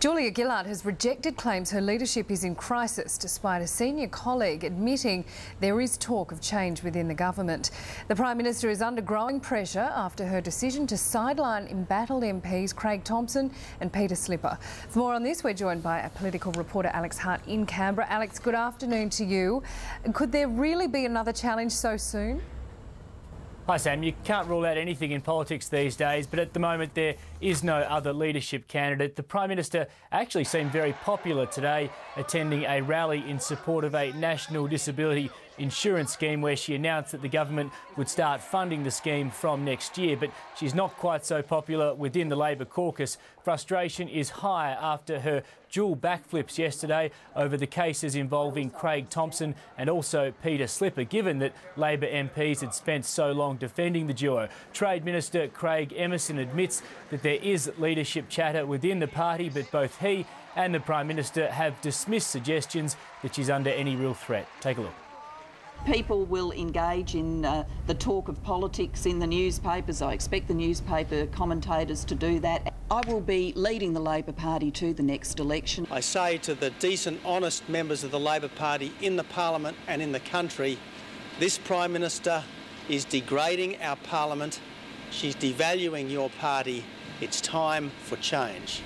Julia Gillard has rejected claims her leadership is in crisis, despite a senior colleague admitting there is talk of change within the government. The Prime Minister is under growing pressure after her decision to sideline embattled MPs Craig Thomson and Peter Slipper. For more on this, we're joined by a political reporter, Alex Hart, in Canberra. Alex, good afternoon to you. Could there really be another challenge so soon? Hi Sam, you can't rule out anything in politics these days, but at the moment there is no other leadership candidate. The Prime Minister actually seemed very popular today, attending a rally in support of a national disability insurance scheme where she announced that the government would start funding the scheme from next year. But she's not quite so popular within the Labor caucus. Frustration is high after her dual backflips yesterday over the cases involving Craig Thomson and also Peter Slipper, given that Labor MPs had spent so long defending the duo. Trade Minister Craig Emerson admits that there is leadership chatter within the party, but both he and the Prime Minister have dismissed suggestions that she's under any real threat. Take a look. People will engage in uh, the talk of politics in the newspapers. I expect the newspaper commentators to do that. I will be leading the Labor Party to the next election. I say to the decent, honest members of the Labor Party in the Parliament and in the country, this Prime Minister is degrading our Parliament. She's devaluing your party. It's time for change.